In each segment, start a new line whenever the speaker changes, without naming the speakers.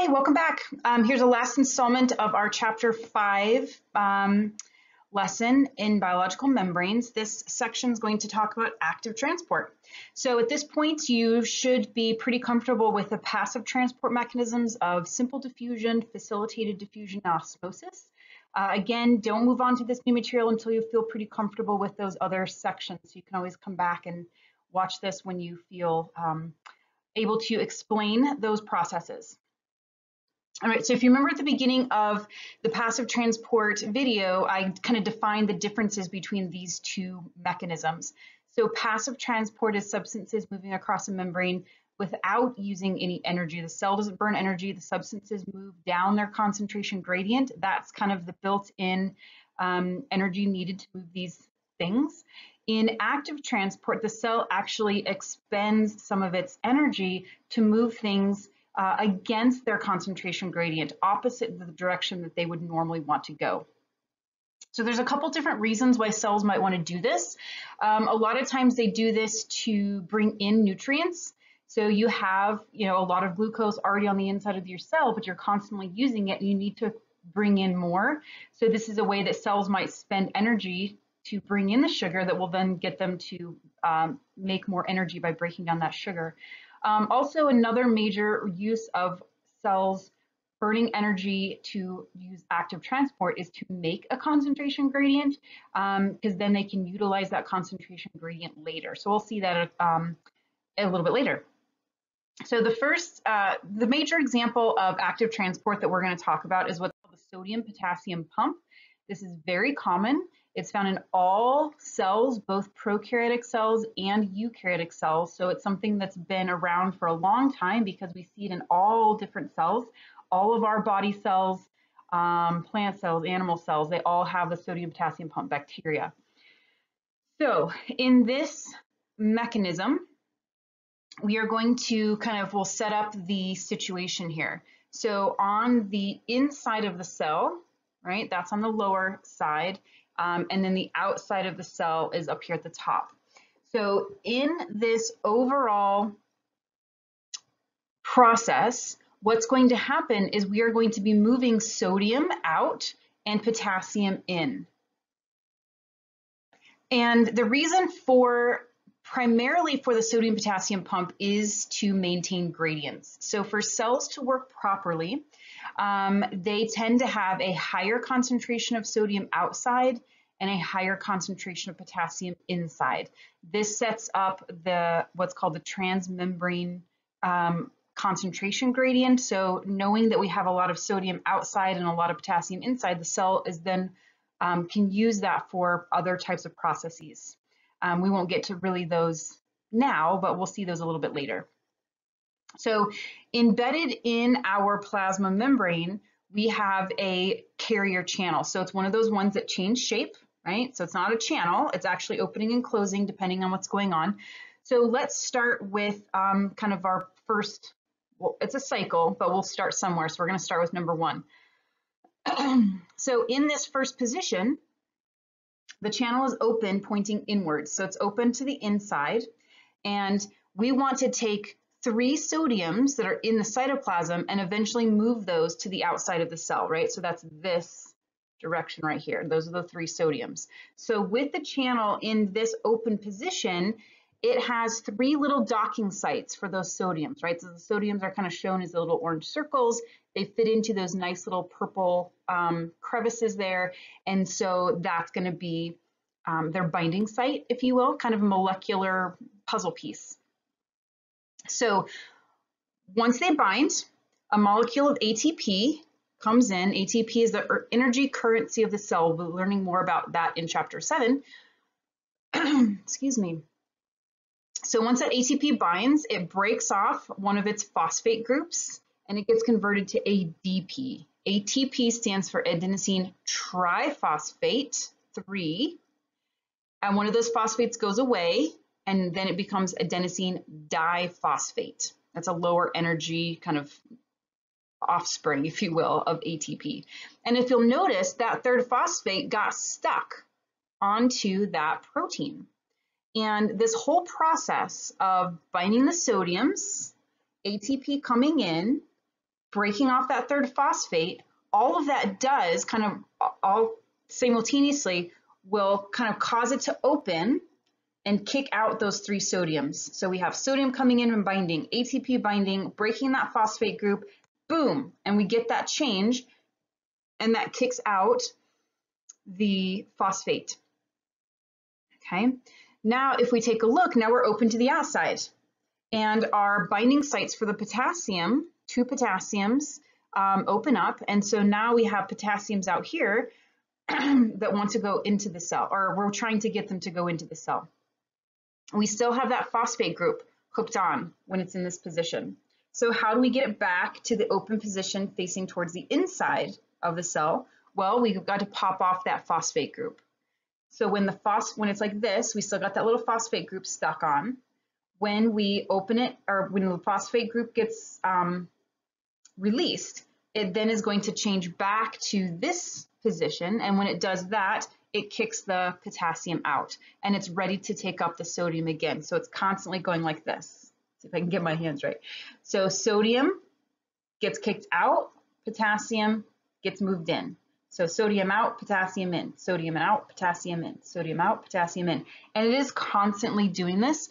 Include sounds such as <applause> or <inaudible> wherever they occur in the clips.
Hi, welcome back. Um, here's the last installment of our chapter five um, lesson in biological membranes. This section is going to talk about active transport. So at this point, you should be pretty comfortable with the passive transport mechanisms of simple diffusion, facilitated diffusion, osmosis. Uh, again, don't move on to this new material until you feel pretty comfortable with those other sections. You can always come back and watch this when you feel um, able to explain those processes. All right, so if you remember at the beginning of the passive transport video, I kind of defined the differences between these two mechanisms. So passive transport is substances moving across a membrane without using any energy. The cell doesn't burn energy, the substances move down their concentration gradient. That's kind of the built-in um, energy needed to move these things. In active transport, the cell actually expends some of its energy to move things uh, against their concentration gradient, opposite the direction that they would normally want to go. So there's a couple different reasons why cells might want to do this. Um, a lot of times they do this to bring in nutrients. So you have, you know, a lot of glucose already on the inside of your cell, but you're constantly using it and you need to bring in more. So this is a way that cells might spend energy to bring in the sugar that will then get them to um, make more energy by breaking down that sugar. Um, also, another major use of cells burning energy to use active transport is to make a concentration gradient because um, then they can utilize that concentration gradient later. So we'll see that um, a little bit later. So the first, uh, the major example of active transport that we're going to talk about is what's called the sodium potassium pump. This is very common. It's found in all cells, both prokaryotic cells and eukaryotic cells. So it's something that's been around for a long time because we see it in all different cells. All of our body cells, um, plant cells, animal cells, they all have the sodium potassium pump bacteria. So in this mechanism, we are going to kind of, we'll set up the situation here. So on the inside of the cell, right, that's on the lower side, um, and then the outside of the cell is up here at the top. So in this overall process, what's going to happen is we are going to be moving sodium out and potassium in. And the reason for primarily for the sodium potassium pump is to maintain gradients. So for cells to work properly, um, they tend to have a higher concentration of sodium outside and a higher concentration of potassium inside. This sets up the what's called the transmembrane um, concentration gradient. So knowing that we have a lot of sodium outside and a lot of potassium inside, the cell is then um, can use that for other types of processes. Um, we won't get to really those now, but we'll see those a little bit later. So embedded in our plasma membrane, we have a carrier channel. So it's one of those ones that change shape, right? So it's not a channel, it's actually opening and closing depending on what's going on. So let's start with um, kind of our first, well, it's a cycle, but we'll start somewhere. So we're gonna start with number one. <clears throat> so in this first position, the channel is open pointing inwards. So it's open to the inside and we want to take three sodiums that are in the cytoplasm and eventually move those to the outside of the cell, right? So that's this direction right here. Those are the three sodiums. So with the channel in this open position, it has three little docking sites for those sodiums, right? So the sodiums are kind of shown as the little orange circles. They fit into those nice little purple um, crevices there. And so that's going to be um, their binding site, if you will, kind of a molecular puzzle piece. So once they bind, a molecule of ATP comes in. ATP is the energy currency of the cell. We'll be learning more about that in chapter seven. <clears throat> Excuse me. So once that ATP binds, it breaks off one of its phosphate groups and it gets converted to ADP. ATP stands for adenosine triphosphate 3. And one of those phosphates goes away and then it becomes adenosine diphosphate. That's a lower energy kind of offspring, if you will, of ATP. And if you'll notice, that third phosphate got stuck onto that protein. And this whole process of binding the sodiums, ATP coming in, breaking off that third phosphate, all of that does kind of all simultaneously will kind of cause it to open and kick out those three sodiums. So we have sodium coming in and binding, ATP binding, breaking that phosphate group, boom, and we get that change and that kicks out the phosphate. Okay, now if we take a look, now we're open to the outside and our binding sites for the potassium, two potassiums, um, open up. And so now we have potassiums out here <clears throat> that want to go into the cell, or we're trying to get them to go into the cell. We still have that phosphate group hooked on when it's in this position. So how do we get it back to the open position facing towards the inside of the cell? Well, we've got to pop off that phosphate group. So when the phos when it's like this, we still got that little phosphate group stuck on. When we open it, or when the phosphate group gets um, released, it then is going to change back to this position. And when it does that, it kicks the potassium out and it's ready to take up the sodium again. So it's constantly going like this. See if I can get my hands right. So sodium gets kicked out, potassium gets moved in. So sodium out, potassium in, sodium out, potassium in, sodium out, potassium in. And it is constantly doing this.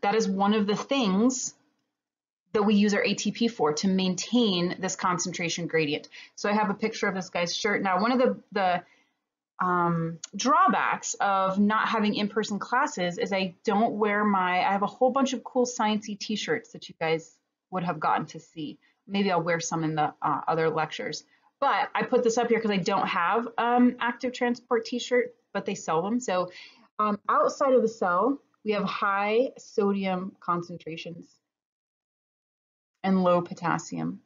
That is one of the things that we use our ATP for to maintain this concentration gradient. So I have a picture of this guy's shirt. Now, one of the, the um, drawbacks of not having in-person classes is I don't wear my, I have a whole bunch of cool sciencey t-shirts that you guys would have gotten to see. Maybe I'll wear some in the uh, other lectures. But I put this up here because I don't have um, active transport t-shirt, but they sell them. So um, outside of the cell, we have high sodium concentrations and low potassium.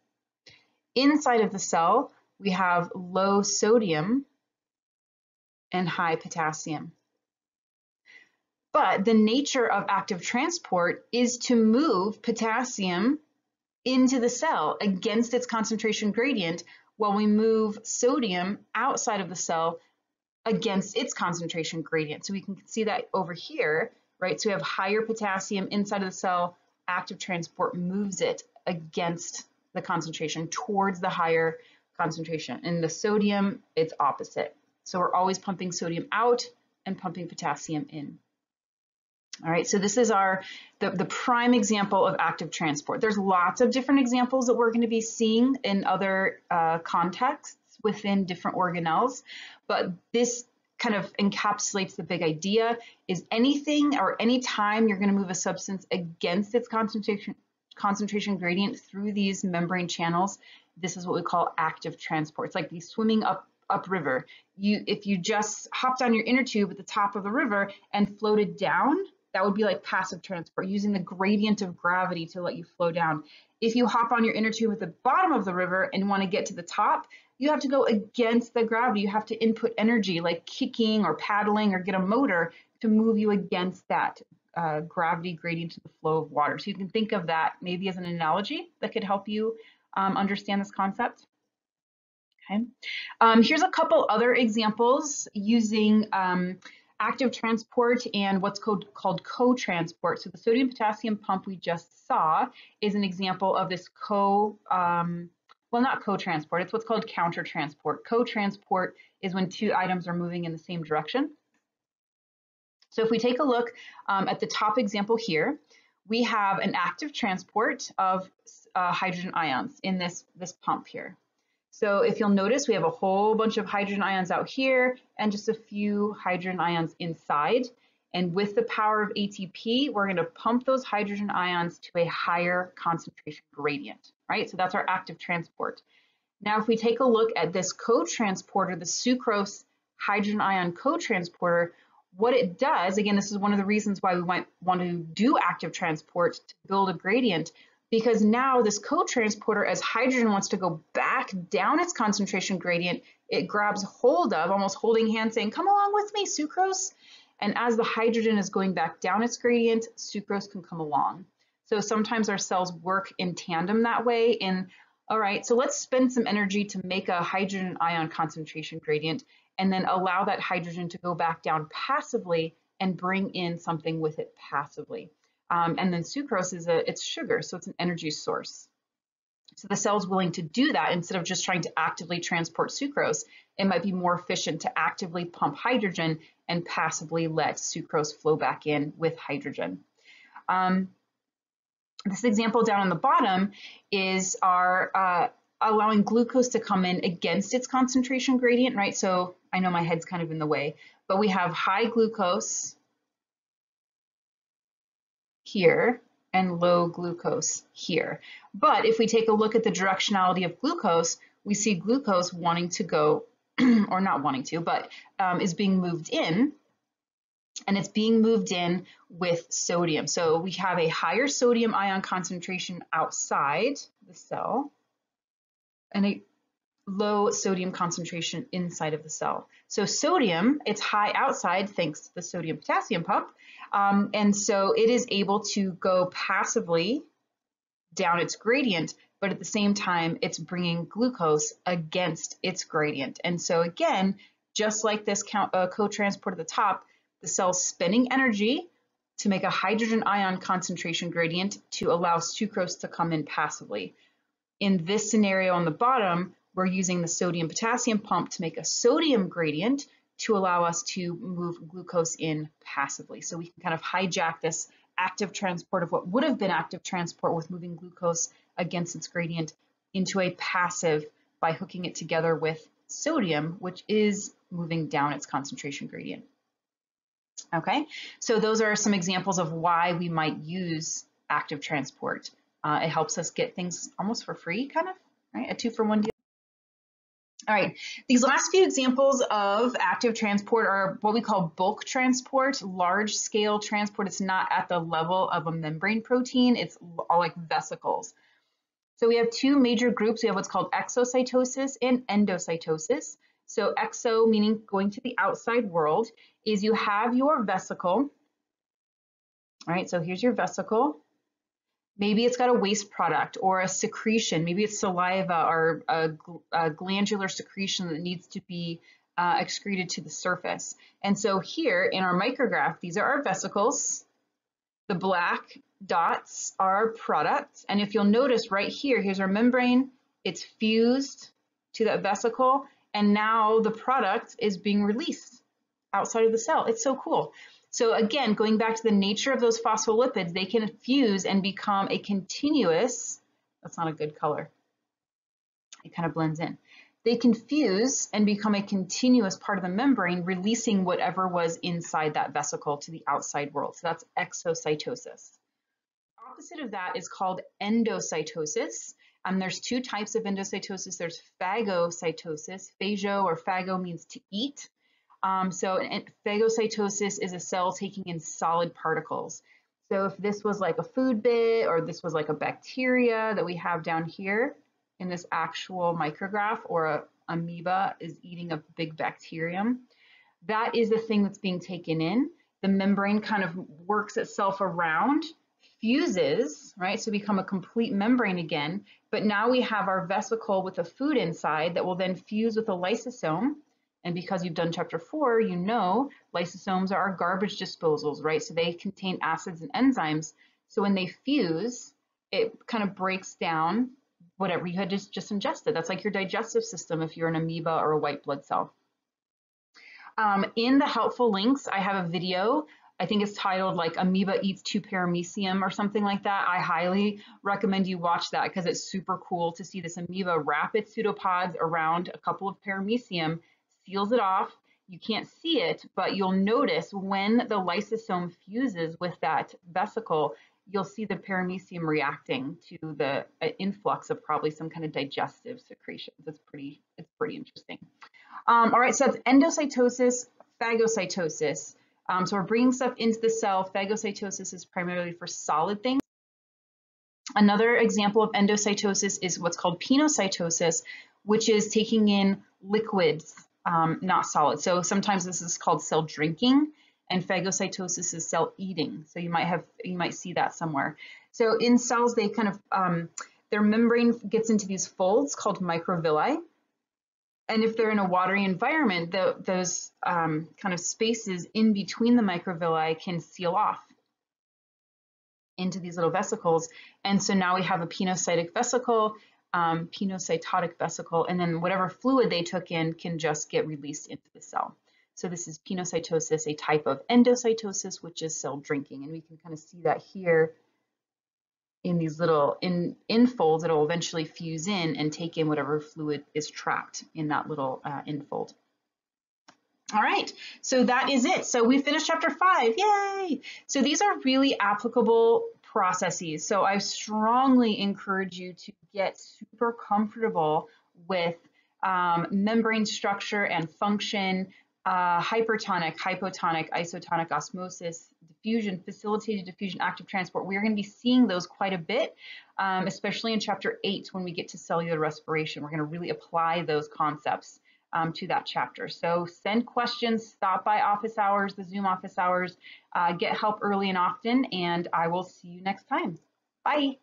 Inside of the cell, we have low sodium and high potassium. But the nature of active transport is to move potassium into the cell against its concentration gradient while we move sodium outside of the cell against its concentration gradient. So we can see that over here, right? So we have higher potassium inside of the cell, active transport moves it against the concentration towards the higher concentration. In the sodium, it's opposite. So we're always pumping sodium out and pumping potassium in. All right, so this is our the, the prime example of active transport. There's lots of different examples that we're going to be seeing in other uh, contexts within different organelles, but this kind of encapsulates the big idea is anything or any time you're going to move a substance against its concentration concentration gradient through these membrane channels, this is what we call active transport. It's like the swimming up upriver. You, if you just hopped on your inner tube at the top of the river and floated down, that would be like passive transport, using the gradient of gravity to let you flow down. If you hop on your inner tube at the bottom of the river and want to get to the top, you have to go against the gravity. You have to input energy like kicking or paddling or get a motor to move you against that uh, gravity gradient to the flow of water. So you can think of that maybe as an analogy that could help you um, understand this concept. Okay. Um, here's a couple other examples using um, active transport and what's called, called co-transport. So the sodium potassium pump we just saw is an example of this co, um, well not co-transport, it's what's called counter-transport. Co-transport is when two items are moving in the same direction. So if we take a look um, at the top example here, we have an active transport of uh, hydrogen ions in this, this pump here. So if you'll notice, we have a whole bunch of hydrogen ions out here and just a few hydrogen ions inside. And with the power of ATP, we're going to pump those hydrogen ions to a higher concentration gradient, right? So that's our active transport. Now, if we take a look at this co-transporter, the sucrose hydrogen ion co-transporter, what it does, again, this is one of the reasons why we might want to do active transport to build a gradient, because now this co-transporter, as hydrogen wants to go back down its concentration gradient, it grabs hold of, almost holding hands saying, come along with me, sucrose. And as the hydrogen is going back down its gradient, sucrose can come along. So sometimes our cells work in tandem that way in, all right, so let's spend some energy to make a hydrogen ion concentration gradient and then allow that hydrogen to go back down passively and bring in something with it passively. Um, and then sucrose is a, it's sugar, so it's an energy source. So the cell is willing to do that instead of just trying to actively transport sucrose. It might be more efficient to actively pump hydrogen and passively let sucrose flow back in with hydrogen. Um, this example down on the bottom is our uh, allowing glucose to come in against its concentration gradient, right? So I know my head's kind of in the way, but we have high glucose here and low glucose here. But if we take a look at the directionality of glucose, we see glucose wanting to go, <clears throat> or not wanting to, but um, is being moved in, and it's being moved in with sodium. So we have a higher sodium ion concentration outside the cell, and a low sodium concentration inside of the cell. So sodium, it's high outside thanks to the sodium potassium pump. Um, and so it is able to go passively down its gradient, but at the same time, it's bringing glucose against its gradient. And so again, just like this uh, co-transport at the top, the cell's spending energy to make a hydrogen ion concentration gradient to allow sucrose to come in passively. In this scenario on the bottom, we're using the sodium potassium pump to make a sodium gradient to allow us to move glucose in passively. So we can kind of hijack this active transport of what would have been active transport with moving glucose against its gradient into a passive by hooking it together with sodium, which is moving down its concentration gradient. Okay, so those are some examples of why we might use active transport. Uh, it helps us get things almost for free, kind of, right? A two for one deal. All right, these last few examples of active transport are what we call bulk transport, large scale transport. It's not at the level of a membrane protein, it's all like vesicles. So we have two major groups. We have what's called exocytosis and endocytosis. So exo meaning going to the outside world is you have your vesicle. All right, so here's your vesicle. Maybe it's got a waste product or a secretion. Maybe it's saliva or a, a glandular secretion that needs to be uh, excreted to the surface. And so here in our micrograph, these are our vesicles. The black dots are products. And if you'll notice right here, here's our membrane. It's fused to that vesicle. And now the product is being released outside of the cell. It's so cool. So again, going back to the nature of those phospholipids, they can fuse and become a continuous, that's not a good color. It kind of blends in. They can fuse and become a continuous part of the membrane, releasing whatever was inside that vesicle to the outside world. So that's exocytosis. Opposite of that is called endocytosis. Um, there's two types of endocytosis. There's phagocytosis. Phago or phago means to eat. Um, so phagocytosis is a cell taking in solid particles. So if this was like a food bit or this was like a bacteria that we have down here in this actual micrograph or a amoeba is eating a big bacterium, that is the thing that's being taken in. The membrane kind of works itself around, fuses, right, so become a complete membrane again. But now we have our vesicle with a food inside that will then fuse with a lysosome and because you've done chapter four, you know lysosomes are our garbage disposals, right? So they contain acids and enzymes. So when they fuse, it kind of breaks down whatever you had just, just ingested. That's like your digestive system if you're an amoeba or a white blood cell. Um, in the helpful links, I have a video. I think it's titled like Amoeba Eats Two Paramecium or something like that. I highly recommend you watch that because it's super cool to see this amoeba wrap its pseudopods around a couple of paramecium seals it off. You can't see it, but you'll notice when the lysosome fuses with that vesicle, you'll see the paramecium reacting to the uh, influx of probably some kind of digestive secretions. It's pretty, it's pretty interesting. Um, all right, so that's endocytosis, phagocytosis. Um, so we're bringing stuff into the cell. Phagocytosis is primarily for solid things. Another example of endocytosis is what's called pinocytosis, which is taking in liquids um, not solid. So sometimes this is called cell drinking and phagocytosis is cell eating. So you might have, you might see that somewhere. So in cells, they kind of, um, their membrane gets into these folds called microvilli. And if they're in a watery environment, the, those um, kind of spaces in between the microvilli can seal off into these little vesicles. And so now we have a pinocytic vesicle um, pinocytotic vesicle, and then whatever fluid they took in can just get released into the cell. So this is pinocytosis, a type of endocytosis, which is cell drinking. And we can kind of see that here in these little in, infolds that will eventually fuse in and take in whatever fluid is trapped in that little uh, infold. All right, so that is it. So we finished chapter five, yay! So these are really applicable processes. So I strongly encourage you to get super comfortable with um, membrane structure and function, uh, hypertonic, hypotonic, isotonic osmosis, diffusion, facilitated diffusion, active transport. We're going to be seeing those quite a bit, um, especially in chapter eight when we get to cellular respiration. We're going to really apply those concepts um, to that chapter. So send questions, stop by office hours, the Zoom office hours, uh, get help early and often, and I will see you next time. Bye.